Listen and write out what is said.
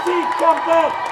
SPVC,